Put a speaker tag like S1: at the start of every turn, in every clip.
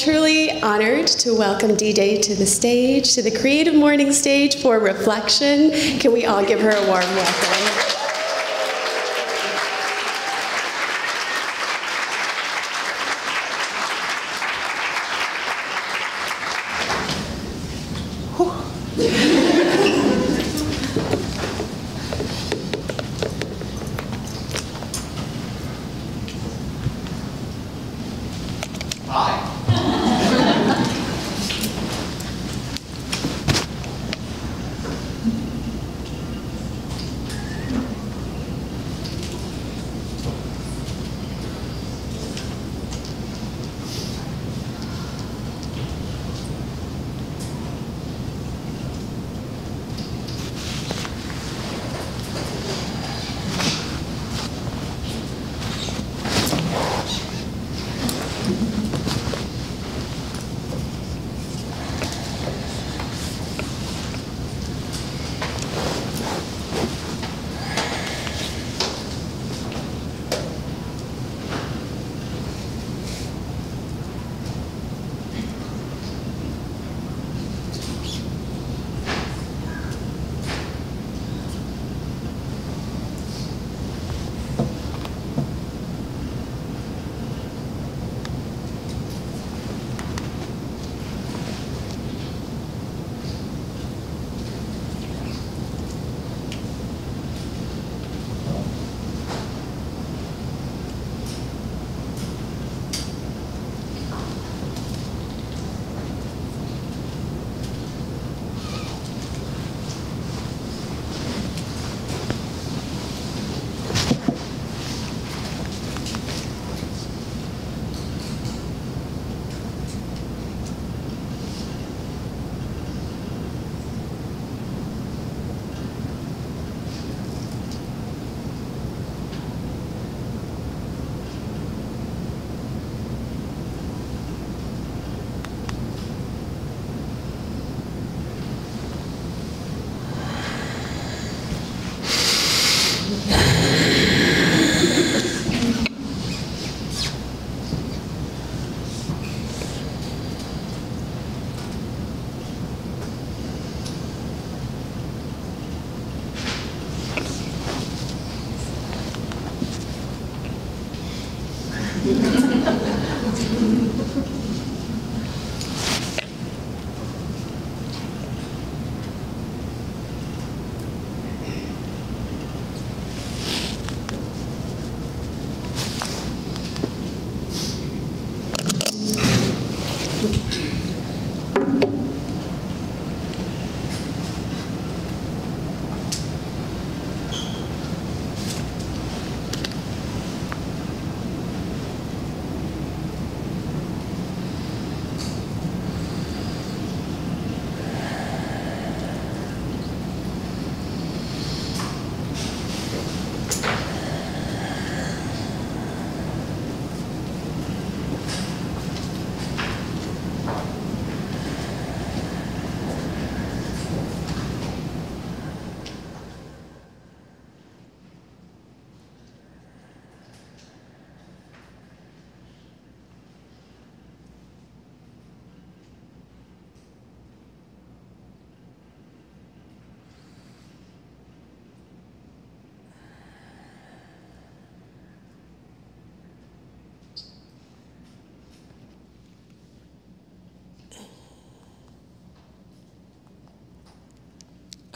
S1: truly honored to welcome DJ to the stage, to the Creative Morning stage for Reflection. Can we all give her a warm welcome?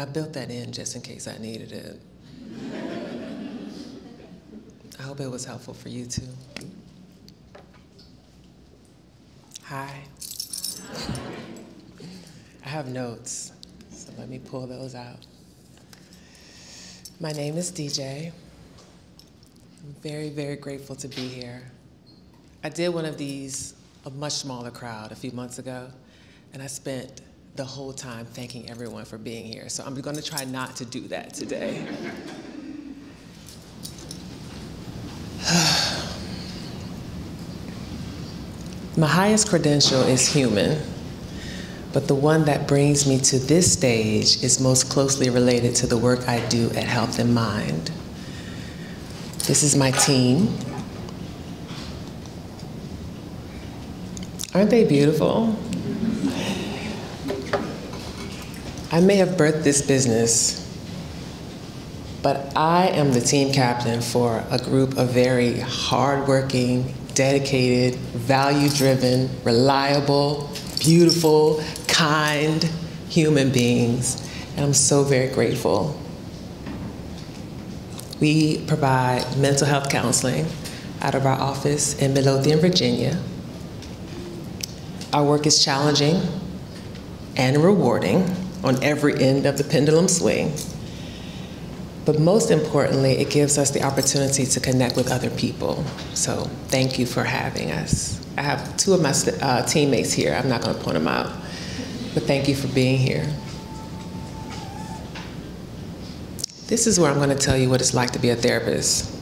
S2: I built that in just in case I needed it. I hope it was helpful for you too. Hi. I have notes, so let me pull those out. My name is DJ. I'm very, very grateful to be here. I did one of these, a much smaller crowd, a few months ago, and I spent the whole time thanking everyone for being here. So I'm going to try not to do that today. My highest credential is human, but the one that brings me to this stage is most closely related to the work I do at Health and Mind. This is my team. Aren't they beautiful? I may have birthed this business, but I am the team captain for a group of very hardworking, dedicated, value driven, reliable, beautiful, kind human beings. And I'm so very grateful. We provide mental health counseling out of our office in Midlothian, Virginia. Our work is challenging and rewarding on every end of the pendulum swing. But most importantly, it gives us the opportunity to connect with other people. So thank you for having us. I have two of my uh, teammates here. I'm not going to point them out, but thank you for being here. This is where I'm going to tell you what it's like to be a therapist.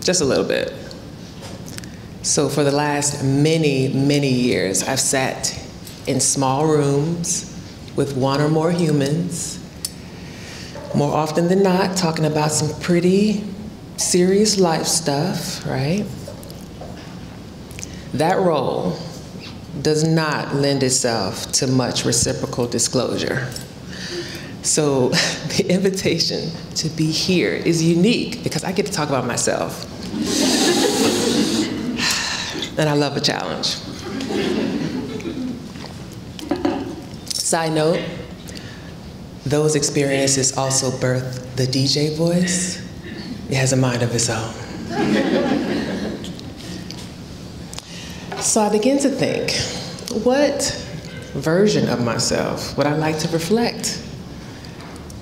S2: Just a little bit. So, for the last many, many years, I've sat in small rooms with one or more humans, more often than not, talking about some pretty serious life stuff, right? That role does not lend itself to much reciprocal disclosure. So the invitation to be here is unique because I get to talk about myself. and I love a challenge. Side note, those experiences also birth the DJ voice. It has a mind of its own. so I begin to think, what version of myself would I like to reflect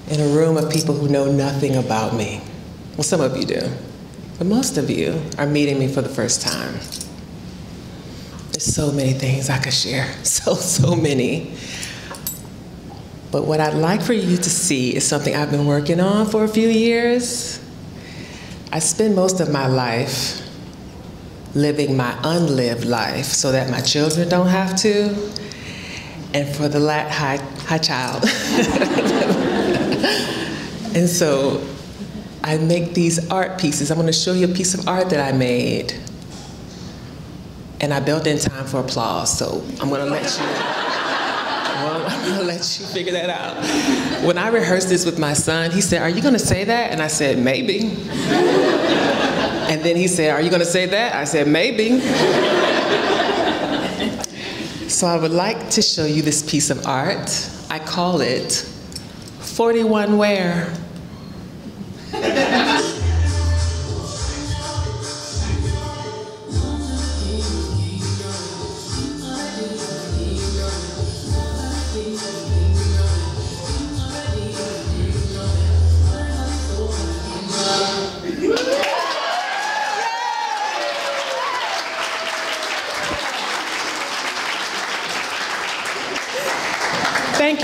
S2: in a room of people who know nothing about me? Well, some of you do, but most of you are meeting me for the first time. There's so many things I could share, so, so many. But what I'd like for you to see is something I've been working on for a few years. I spend most of my life living my unlived life so that my children don't have to. And for the la- hi, hi child. and so I make these art pieces. I'm going to show you a piece of art that I made. And I built in time for applause, so I'm going to let you. I'm let you figure that out. When I rehearsed this with my son, he said, Are you gonna say that? And I said, Maybe. And then he said, Are you gonna say that? I said, Maybe. So I would like to show you this piece of art. I call it 41 Where.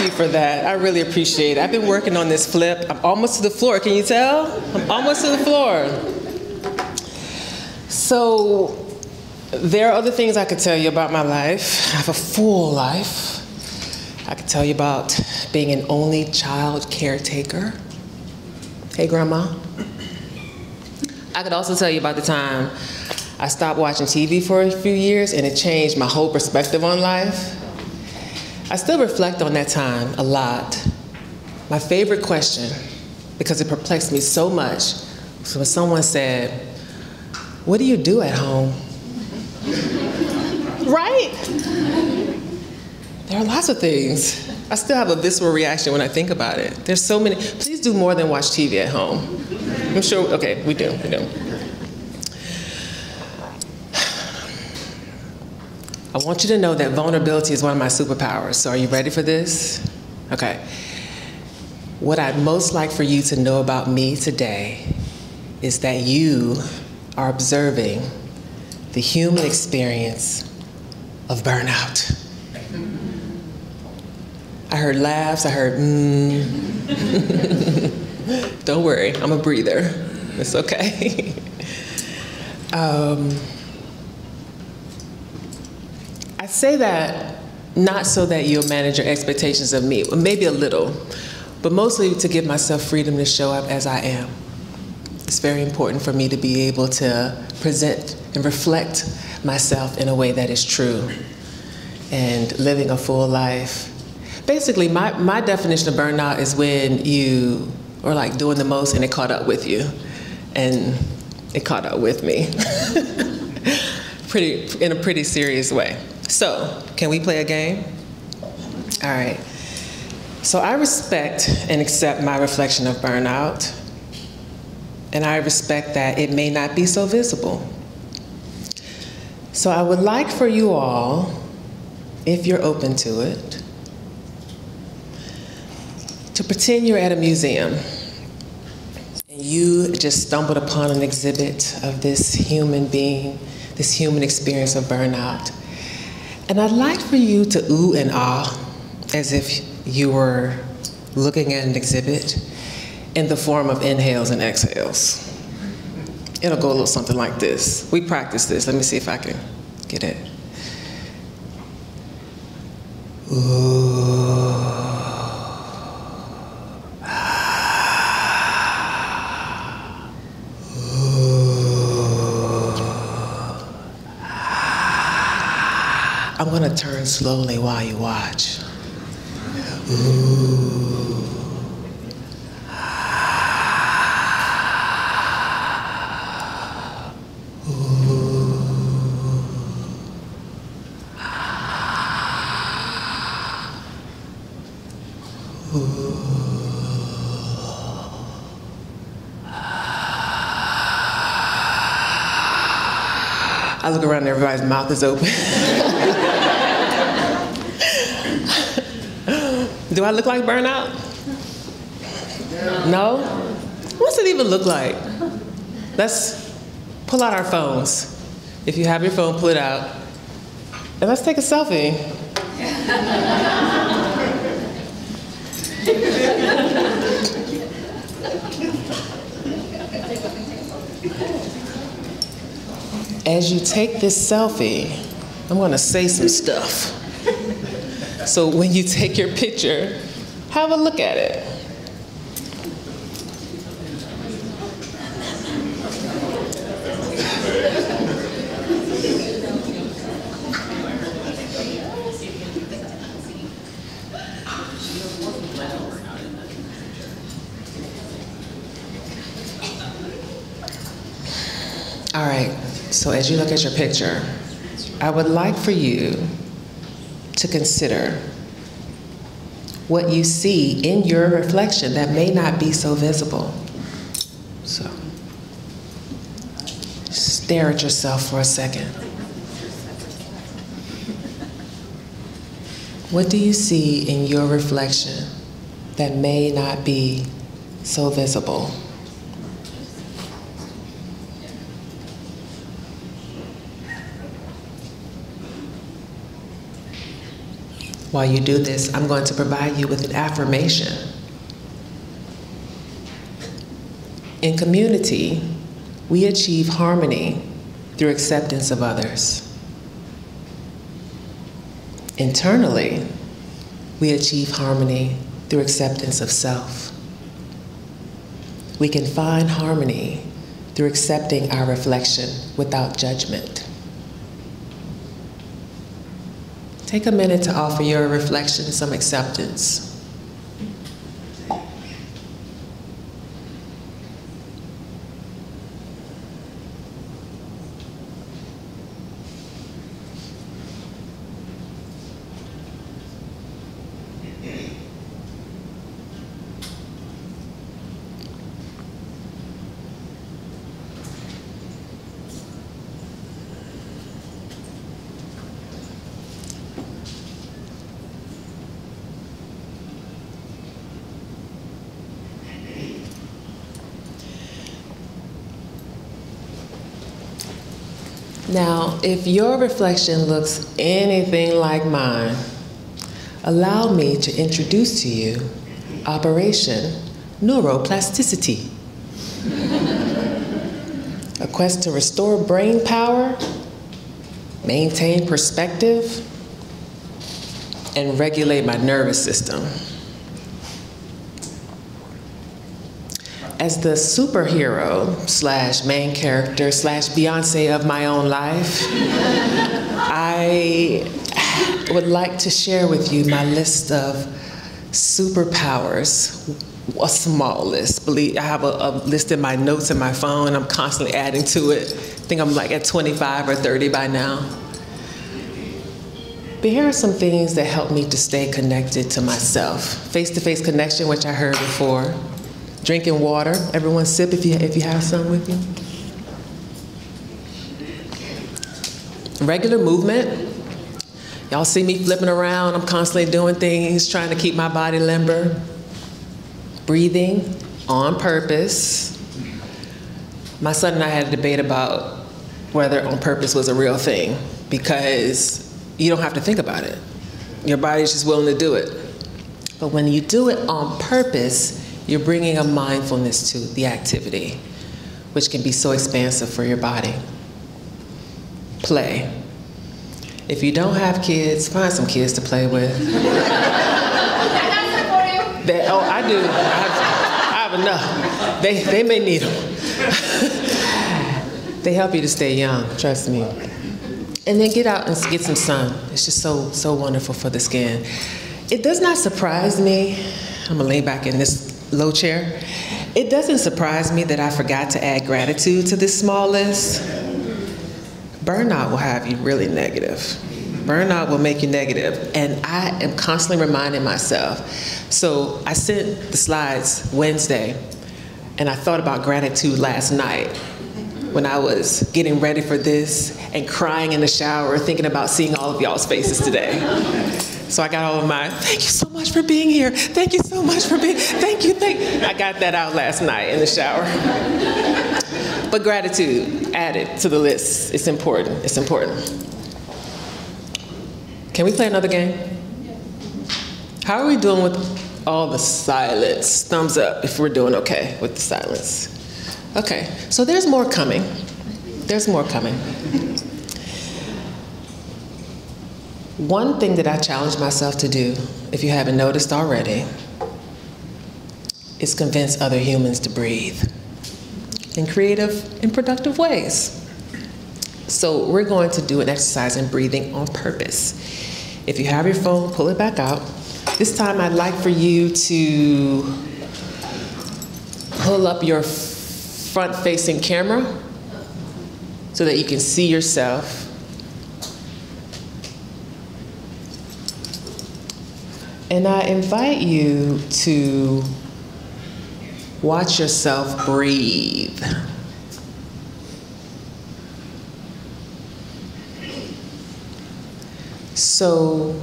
S2: You for that. I really appreciate it. I've been working on this flip. I'm almost to the floor. Can you tell? I'm almost to the floor. So, there are other things I could tell you about my life. I have a full life. I could tell you about being an only child caretaker. Hey, Grandma. I could also tell you about the time I stopped watching TV for a few years and it changed my whole perspective on life. I still reflect on that time a lot. My favorite question, because it perplexed me so much, was when someone said, What do you do at home? right? There are lots of things. I still have a visceral reaction when I think about it. There's so many. Please do more than watch TV at home. I'm sure, okay, we do, we do. I want you to know that vulnerability is one of my superpowers. So, are you ready for this? Okay. What I'd most like for you to know about me today is that you are observing the human experience of burnout. I heard laughs, I heard mmm. Don't worry, I'm a breather. It's okay. um, say that not so that you'll manage your expectations of me, maybe a little, but mostly to give myself freedom to show up as I am. It's very important for me to be able to present and reflect myself in a way that is true. and living a full life. Basically, my, my definition of burnout is when you are like doing the most and it caught up with you. And it caught up with me. pretty in a pretty serious way. So, can we play a game? All right. So I respect and accept my reflection of burnout, and I respect that it may not be so visible. So I would like for you all, if you're open to it, to pretend you're at a museum and you just stumbled upon an exhibit of this human being, this human experience of burnout. And I'd like for you to ooh and ah as if you were looking at an exhibit in the form of inhales and exhales. It'll go a little something like this. We practice this. Let me see if I can get it. Ooh. I'm gonna turn slowly while you watch. Ooh. I look around and everybody's mouth is open. Do I look like burnout? No? What's it even look like? Let's pull out our phones. If you have your phone, pull it out. And let's take a selfie. As you take this selfie, I'm gonna say some stuff. So when you take your picture, have a look at it. All right, so as you look at your picture, I would like for you to consider what you see in your reflection that may not be so visible. So, stare at yourself for a second. What do you see in your reflection that may not be so visible? While you do this, I'm going to provide you with an affirmation. In community, we achieve harmony through acceptance of others. Internally, we achieve harmony through acceptance of self. We can find harmony through accepting our reflection without judgment. Take a minute to offer your reflection some acceptance. Now, if your reflection looks anything like mine, allow me to introduce to you Operation Neuroplasticity. A quest to restore brain power, maintain perspective, and regulate my nervous system. As the superhero slash main character slash Beyonce of my own life, I would like to share with you my list of superpowers. A small list. Believe I have a, a list in my notes in my phone. I'm constantly adding to it. I think I'm like at 25 or 30 by now. But here are some things that help me to stay connected to myself. Face-to-face connection, which I heard before. Drinking water. Everyone sip if you if you have some with you. Regular movement. Y'all see me flipping around. I'm constantly doing things, trying to keep my body limber. Breathing on purpose. My son and I had a debate about whether on purpose was a real thing because you don't have to think about it. Your body's just willing to do it. But when you do it on purpose, you're bringing a mindfulness to the activity, which can be so expansive for your body. Play. If you don't have kids, find some kids to play with. oh, I do. I have, I have enough. They, they may need them. they help you to stay young, trust me. And then get out and get some sun. It's just so, so wonderful for the skin. It does not surprise me. I'm gonna lay back in this low chair. It doesn't surprise me that I forgot to add gratitude to this small list. Burnout will have you really negative. Burnout will make you negative, and I am constantly reminding myself. So I sent the slides Wednesday, and I thought about gratitude last night when I was getting ready for this and crying in the shower, thinking about seeing all of y'all's faces today. So I got all of my, thank you so much for being here. Thank you so much for being, thank you, thank. I got that out last night in the shower. But gratitude added to the list. It's important, it's important. Can we play another game? How are we doing with all the silence? Thumbs up if we're doing okay with the silence. Okay, so there's more coming. There's more coming. One thing that I challenge myself to do, if you haven't noticed already, is convince other humans to breathe in creative and productive ways. So we're going to do an exercise in breathing on purpose. If you have your phone, pull it back out. This time I'd like for you to pull up your front facing camera so that you can see yourself. And I invite you to watch yourself breathe. So,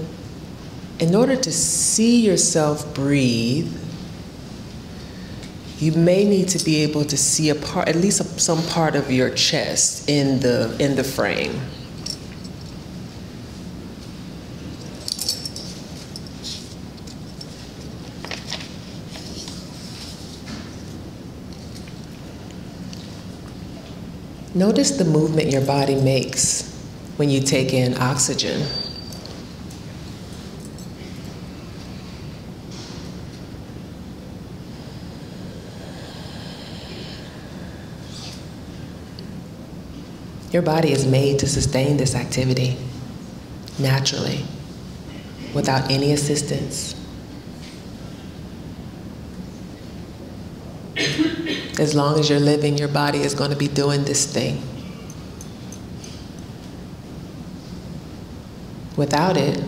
S2: in order to see yourself breathe, you may need to be able to see a part, at least some part of your chest in the in the frame. Notice the movement your body makes when you take in oxygen. Your body is made to sustain this activity naturally, without any assistance. As long as you're living, your body is going to be doing this thing. Without it,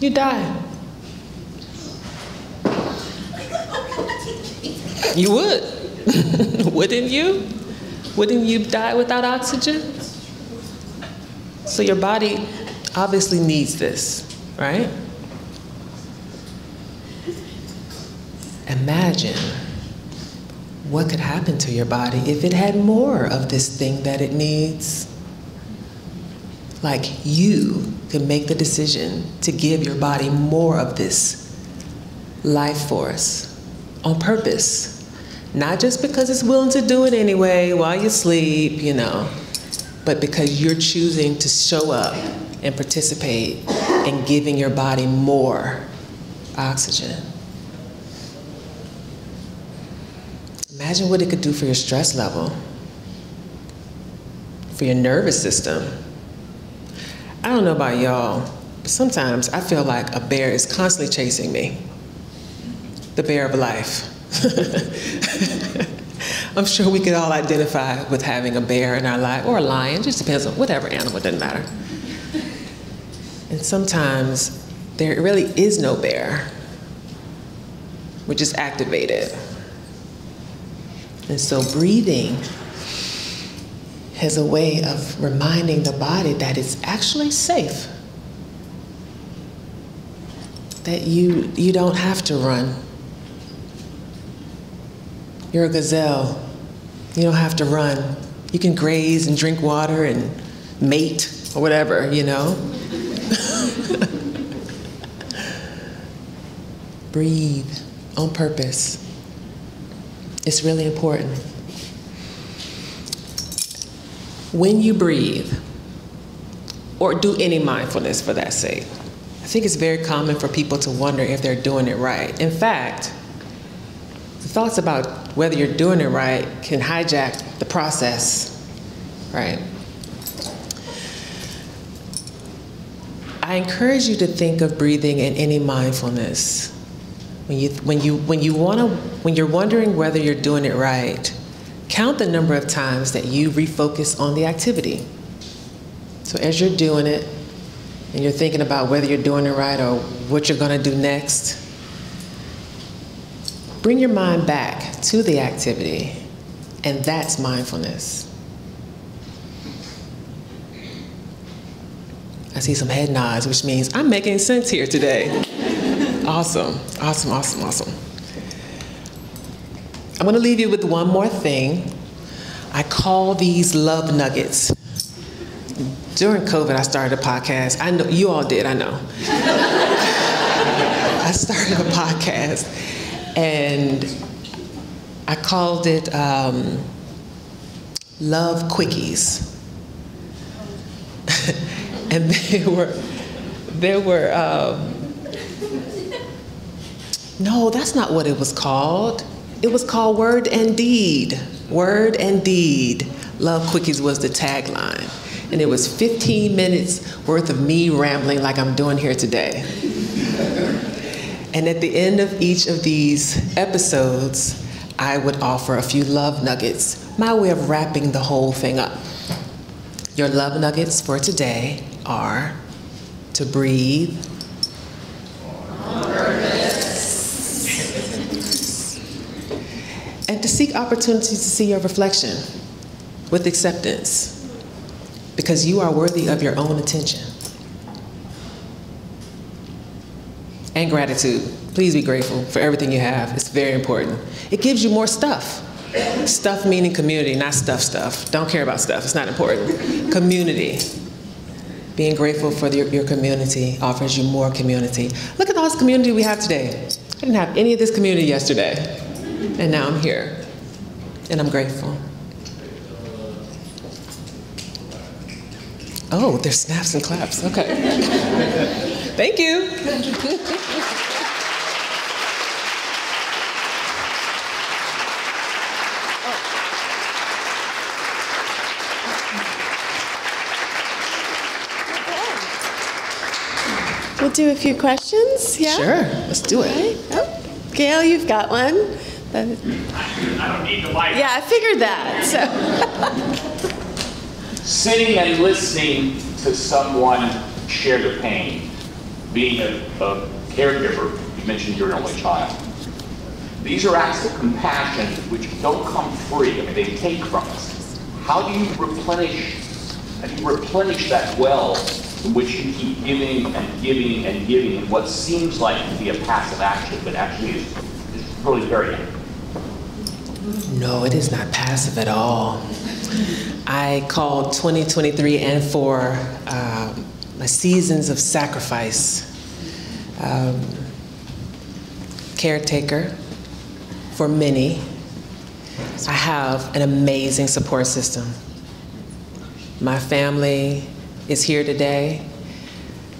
S2: you die. You would. Wouldn't you? Wouldn't you die without oxygen? So your body obviously needs this, right? Imagine what could happen to your body if it had more of this thing that it needs. Like you can make the decision to give your body more of this life force on purpose. Not just because it's willing to do it anyway while you sleep, you know, but because you're choosing to show up and participate in giving your body more oxygen. Imagine what it could do for your stress level, for your nervous system. I don't know about y'all, but sometimes I feel like a bear is constantly chasing me. The bear of life. I'm sure we could all identify with having a bear in our life or a lion, just depends on whatever animal, doesn't matter. And sometimes there really is no bear. We're just activated. And so breathing has a way of reminding the body that it's actually safe. That you, you don't have to run. You're a gazelle. You don't have to run. You can graze and drink water and mate or whatever, you know? Breathe on purpose. It's really important. When you breathe, or do any mindfulness for that sake, I think it's very common for people to wonder if they're doing it right. In fact, the thoughts about whether you're doing it right can hijack the process, right? I encourage you to think of breathing in any mindfulness. When you when you when you want to when you're wondering whether you're doing it right, count the number of times that you refocus on the activity. So as you're doing it and you're thinking about whether you're doing it right or what you're going to do next, bring your mind back to the activity, and that's mindfulness. I see some head nods, which means I'm making sense here today. Awesome, awesome, awesome, awesome. I'm going to leave you with one more thing. I call these love nuggets. During COVID, I started a podcast. I know you all did, I know. I started a podcast and I called it um, Love Quickies. and there were, there were, um, no, that's not what it was called. It was called Word and Deed. Word and Deed. Love Quickies was the tagline. And it was 15 minutes worth of me rambling like I'm doing here today. and at the end of each of these episodes, I would offer a few love nuggets, my way of wrapping the whole thing up. Your love nuggets for today are to breathe, and to seek opportunities to see your reflection with acceptance because you are worthy of your own attention. And gratitude. Please be grateful for everything you have. It's very important. It gives you more stuff. Stuff meaning community, not stuff stuff. Don't care about stuff, it's not important. Community. Being grateful for your, your community offers you more community. Look at all this community we have today. I didn't have any of this community yesterday, and now I'm here, and I'm grateful. Oh, there's snaps and claps. Okay. Thank you.
S1: We'll do a few questions. Yeah?
S2: Sure, let's do it.
S1: Okay. Oh, Gail, you've got one. That is-
S3: I don't need the mic.
S1: Yeah, I figured that. So.
S3: Sitting and listening to someone share their pain, being a, a caregiver, you mentioned you're an only child. These are acts of compassion which don't come free. I mean, they take from us. How do you replenish? How do you replenish that well in which you keep giving and giving and giving in what seems like to be a passive action, but actually is, is really very
S2: No, it is not passive at all. I call 2023 and 4 um, my seasons of sacrifice. Um, caretaker for many. I have an amazing support system. My family is here today.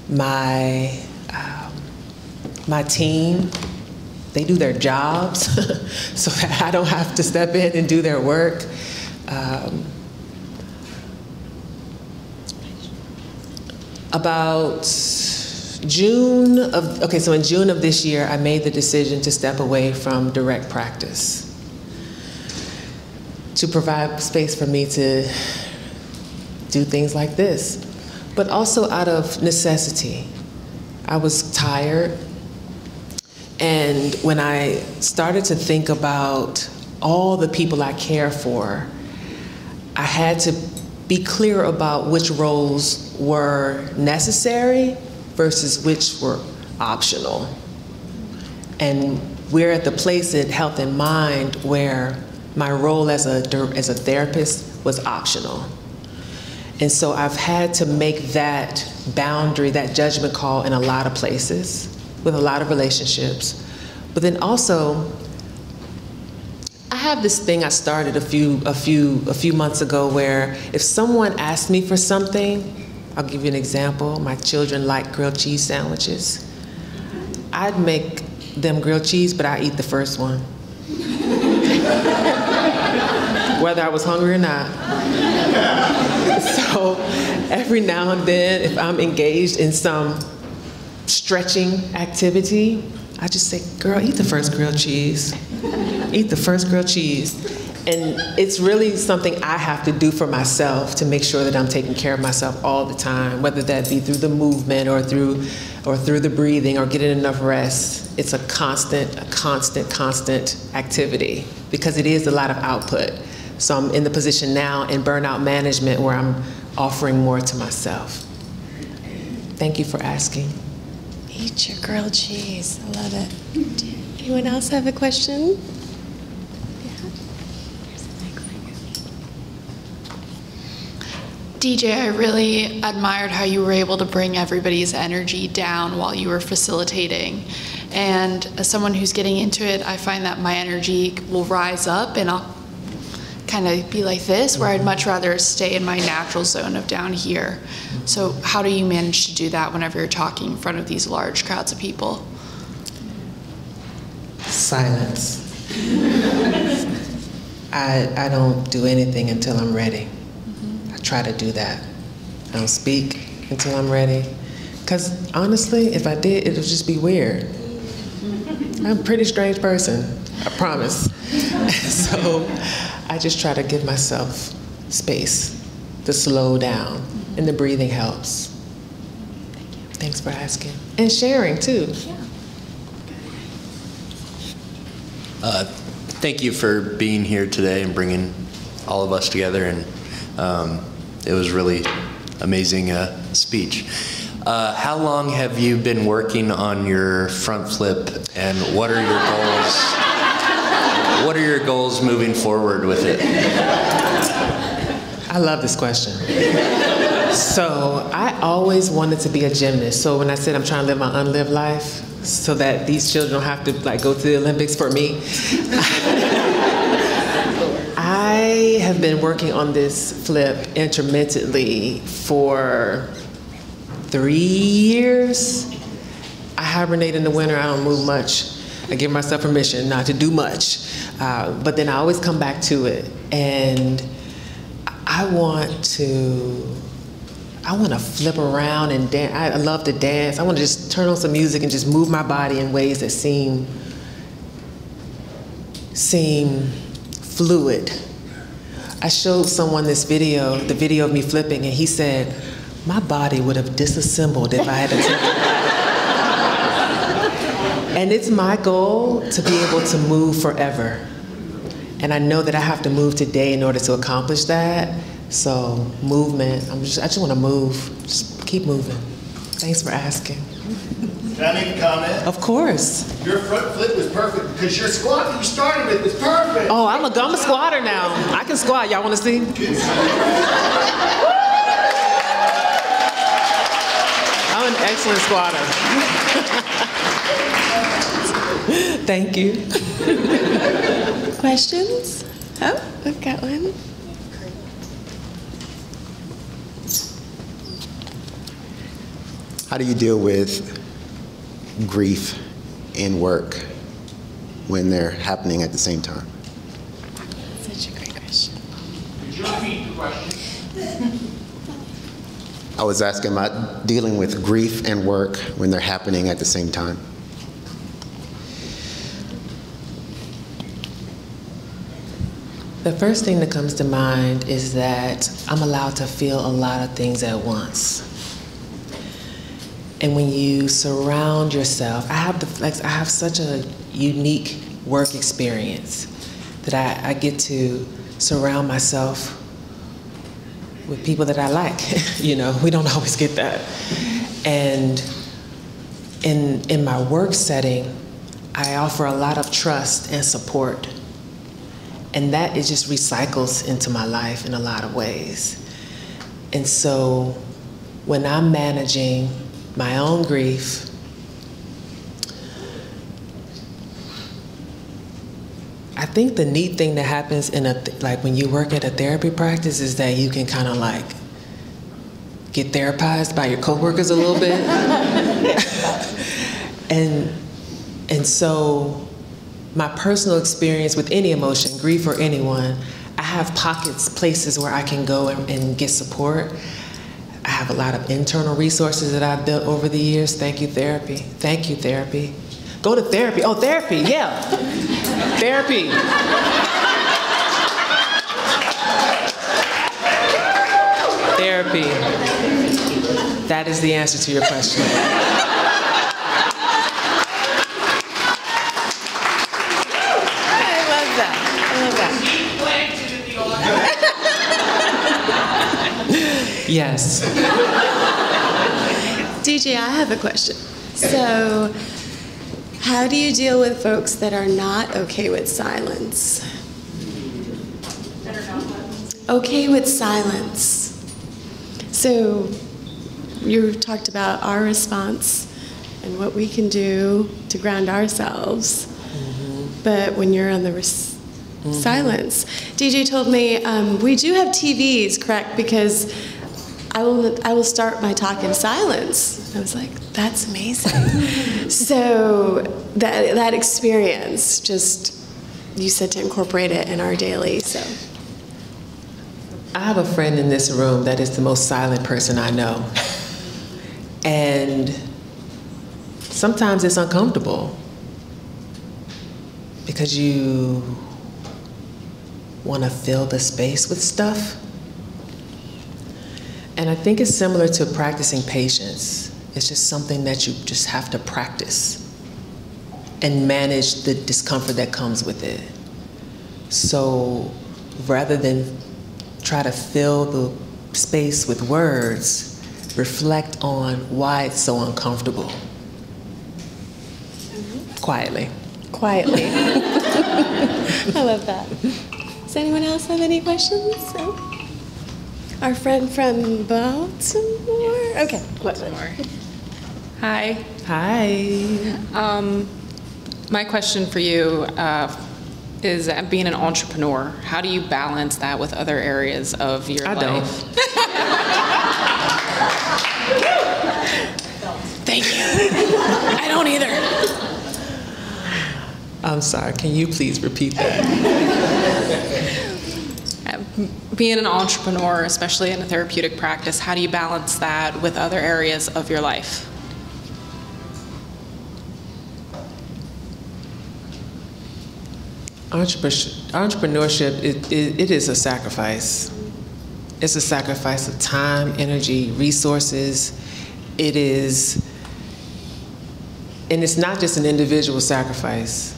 S2: My, um, my team, they do their jobs so that I don't have to step in and do their work. Um, About June of, okay, so in June of this year, I made the decision to step away from direct practice to provide space for me to do things like this, but also out of necessity. I was tired, and when I started to think about all the people I care for, I had to be clear about which roles were necessary versus which were optional. And we're at the place in Health and Mind where my role as a, as a therapist was optional. And so I've had to make that boundary, that judgment call in a lot of places, with a lot of relationships. But then also, I have this thing I started a few, a few, a few months ago where if someone asks me for something, I'll give you an example. My children like grilled cheese sandwiches. I'd make them grilled cheese, but I eat the first one. Whether I was hungry or not. so every now and then, if I'm engaged in some stretching activity, I just say, girl, eat the first grilled cheese. Eat the first grilled cheese. And it's really something I have to do for myself to make sure that I'm taking care of myself all the time, whether that be through the movement or through or through the breathing or getting enough rest. It's a constant, a constant, constant activity because it is a lot of output. So I'm in the position now in burnout management where I'm offering more to myself. Thank you for asking.
S1: Eat your grilled cheese. I love it. Anyone else have a question? Yeah.
S4: DJ, I really admired how you were able to bring everybody's energy down while you were facilitating. And as someone who's getting into it, I find that my energy will rise up and I'll kind of be like this, where I'd much rather stay in my natural zone of down here. So, how do you manage to do that whenever you're talking in front of these large crowds of people?
S2: Silence. I, I don't do anything until I'm ready mm-hmm. I try to do that. I don't speak until I'm ready. Because honestly, if I did, it would just be weird. Mm-hmm. I'm a pretty strange person, I promise. so I just try to give myself space to slow down, and the breathing helps. Thank you. Thanks for asking. And sharing too.
S5: Uh, thank you for being here today and bringing all of us together and um, it was really amazing uh, speech. Uh, how long have you been working on your front flip, and what are your goals? What are your goals moving forward with it?
S2: I love this question. So I always wanted to be a gymnast. So when I said I'm trying to live my unlived life, so that these children don't have to like go to the Olympics for me. I have been working on this flip intermittently for three years. I hibernate in the winter, I don't move much. I give myself permission not to do much. Uh, but then I always come back to it. And I want to, I want to flip around and dance. I love to dance. I want to just turn on some music and just move my body in ways that seem, seem fluid I showed someone this video, the video of me flipping, and he said, my body would have disassembled if I had to And it's my goal to be able to move forever. And I know that I have to move today in order to accomplish that. So movement, I'm just, I just want to move. Just keep moving. Thanks for asking.
S6: Can I make a comment?
S2: Of course.
S6: Your front flip was perfect because your squat you started with was perfect.
S2: Oh, I'm a, I'm a squatter now. I can squat. Y'all want to see? I'm an excellent squatter. Thank you.
S1: Questions? Oh, I've got one.
S7: How do you deal with grief and work when they're happening at the same time?
S1: Such a great question.
S3: Could you repeat the question?
S7: I was asking about dealing with grief and work when they're happening at the same time.
S2: The first thing that comes to mind is that I'm allowed to feel a lot of things at once. And when you surround yourself, I have the flex, I have such a unique work experience that I, I get to surround myself with people that I like. you know, we don't always get that. And in, in my work setting, I offer a lot of trust and support. And that it just recycles into my life in a lot of ways. And so when I'm managing my own grief, I think the neat thing that happens in a like when you work at a therapy practice is that you can kind of like get therapized by your coworkers a little bit. and and so my personal experience with any emotion, grief or anyone, I have pockets, places where I can go and, and get support. I have a lot of internal resources that I've built over the years. Thank you, therapy. Thank you, therapy. Go to therapy. Oh, therapy, yeah. therapy. therapy. That is the answer to your question.
S1: I love that. I love that.
S2: Yes.
S1: DJ, I have a question. So, how do you deal with folks that are not okay with silence? Okay with silence. So, you talked about our response and what we can do to ground ourselves. But when you're on the res- silence, DJ told me um, we do have TVs, correct? Because I will I will start my talk in silence. I was like, that's amazing. so that that experience, just you said to incorporate it in our daily. So
S2: I have a friend in this room that is the most silent person I know. And sometimes it's uncomfortable because you want to fill the space with stuff. And I think it's similar to practicing patience. It's just something that you just have to practice and manage the discomfort that comes with it. So rather than try to fill the space with words, reflect on why it's so uncomfortable. Quietly.
S1: quietly. I love that. Does anyone else have any questions? Our friend from Baltimore. Okay.
S8: Baltimore. Hi.
S2: Hi.
S8: Um, my question for you uh, is uh, being an entrepreneur, how do you balance that with other areas of your
S2: I don't.
S8: life? Thank you. I don't either.
S2: I'm sorry, can you please repeat that?
S8: Being an entrepreneur, especially in a therapeutic practice, how do you balance that with other areas of your life?
S2: Entrepreneurship, it, it, it is a sacrifice. It's a sacrifice of time, energy, resources. It is, and it's not just an individual sacrifice.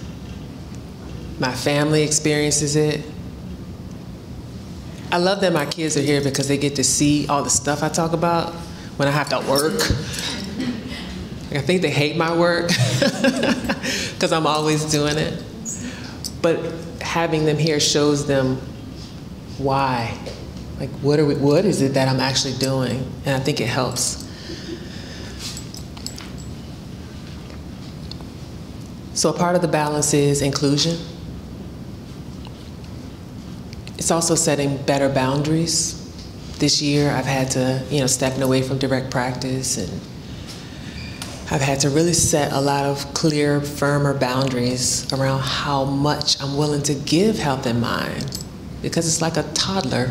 S2: My family experiences it. I love that my kids are here because they get to see all the stuff I talk about when I have to work. I think they hate my work because I'm always doing it. But having them here shows them why. Like, what, are we, what is it that I'm actually doing? And I think it helps. So, a part of the balance is inclusion. It's also setting better boundaries. This year, I've had to, you know, stepping away from direct practice and I've had to really set a lot of clear, firmer boundaries around how much I'm willing to give health and mind because it's like a toddler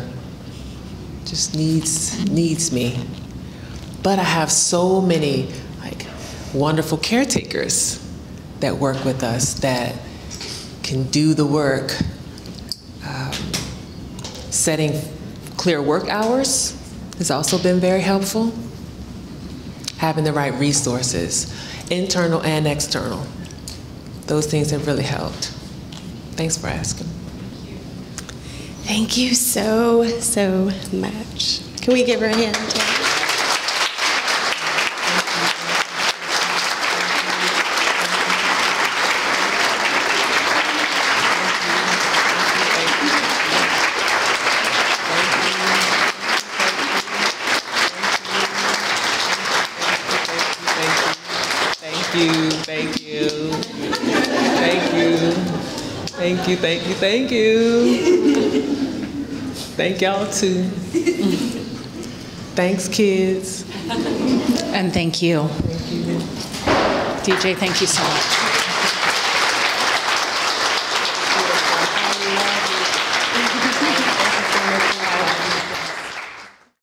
S2: just needs needs me but I have so many like wonderful caretakers that work with us that can do the work. Setting clear work hours has also been very helpful. Having the right resources, internal and external. Those things have really helped. Thanks for asking.
S1: Thank you so, so much. Can we give her a hand? Jack?
S2: Thank you, thank you, thank you, thank you, thank you, thank you. Thank y'all too. Thanks, kids.
S9: And thank you. DJ, thank you so much.